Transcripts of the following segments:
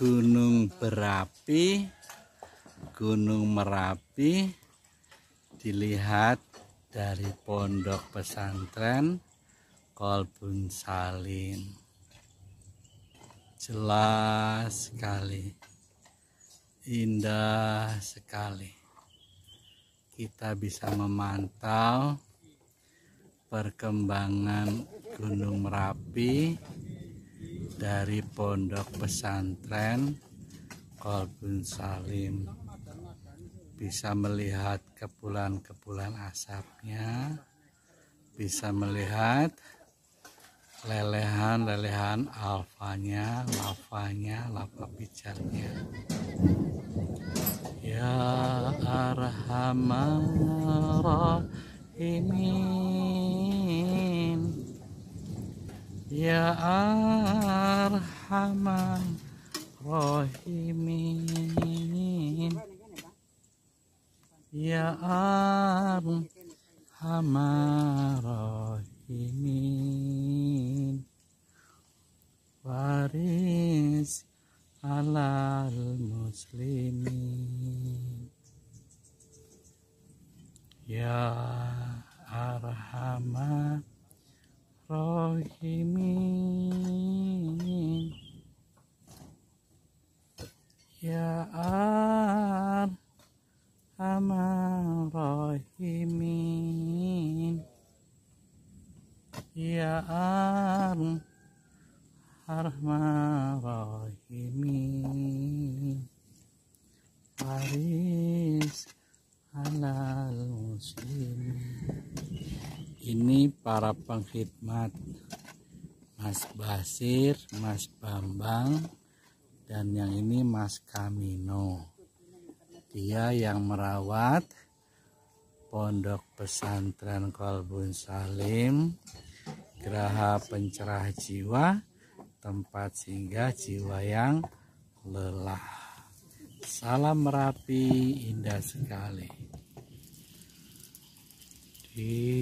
Gunung berapi, Gunung Merapi dilihat dari pondok pesantren Kolbun Salim. Jelas sekali, indah sekali. Kita bisa memantau perkembangan Gunung Merapi dari pondok pesantren Kolbun Salim. Bisa melihat kepulan-kepulan asapnya bisa melihat lelehan-lelehan alfanya lavanya lava pijarnya. Ya arhamar rahimin Ya Arhamar Rahimin Ya Arhamar Rahimin Waris alal muslimin. Ya Arhamar rahimin ya arhamar rahimin ya arhamar rahimin waris halal muslimin ini para pengkhidmat Mas Basir, Mas Bambang, dan yang ini Mas Kamino. Dia yang merawat Pondok Pesantren Kolbun Salim, Geraha Pencerah Jiwa, tempat singgah jiwa yang lelah. Salam Merapi, indah sekali di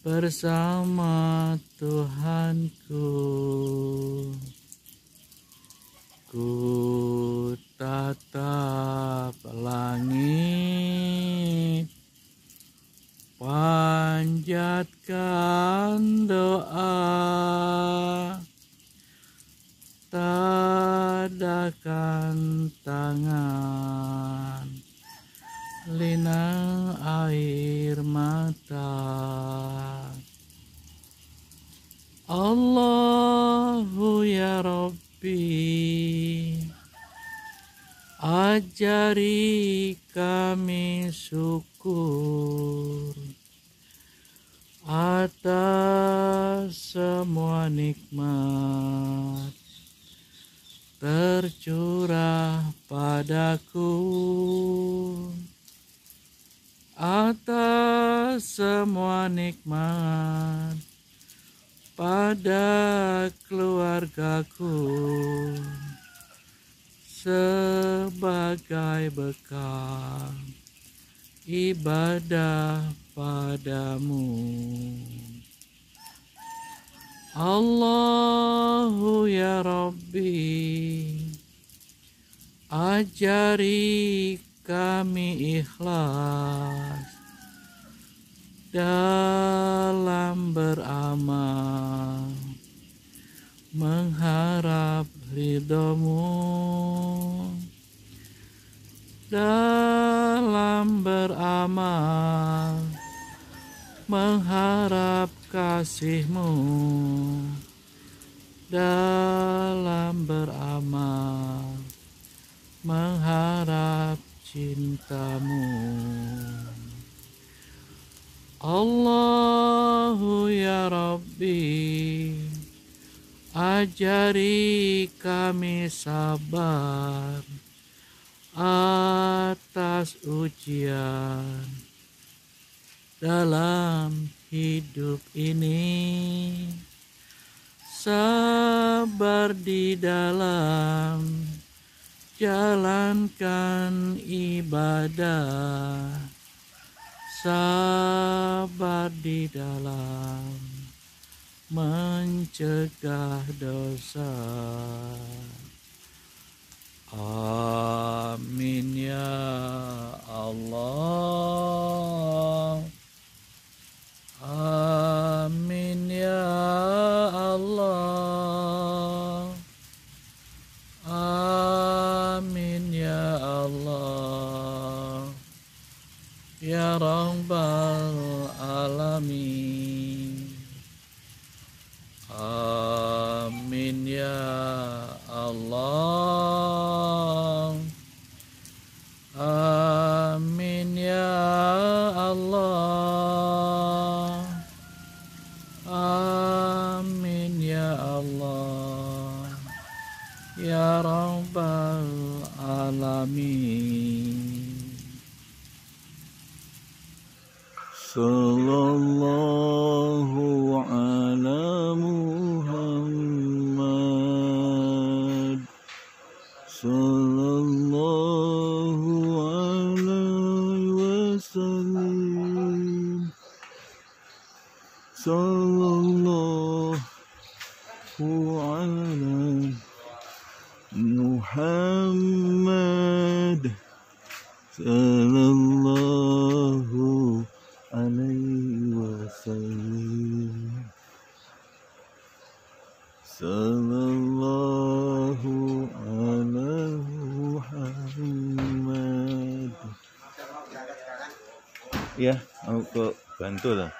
bersama Tuhanku. Ku tatap langit panjatkan doa Ajari kami syukur. Atas semua nikmat tercurah padaku. Atas semua nikmat pada keluargaku sebagai bekal ibadah padamu. Allahu ya Rabbi ajari kami ikhlas dalam beramal mengharap ridhomu dalam beramal mengharap kasihmu dalam beramal mengharap cintamu. Allahu ya Rabbi Ajari kami sabar atas ujian dalam hidup ini. Sabar di dalam jalankan ibadah. Sabar di dalam mencegah dosa. Amin ya Allah. Amin ya Allah. amin صلى الله على محمد صلى الله عليه وسلم. صلى الله على محمد يا aku بنتو ده.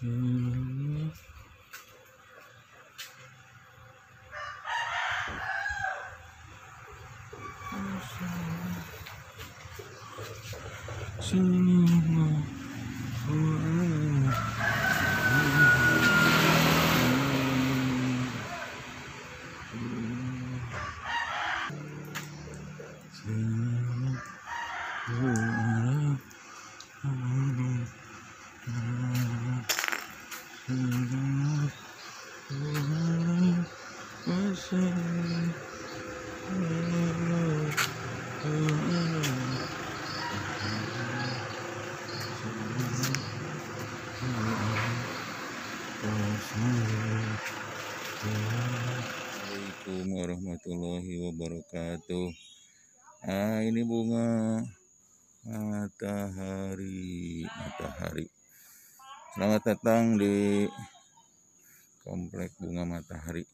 嗯嗯。Ini bunga matahari, matahari. Selamat datang di komplek bunga matahari.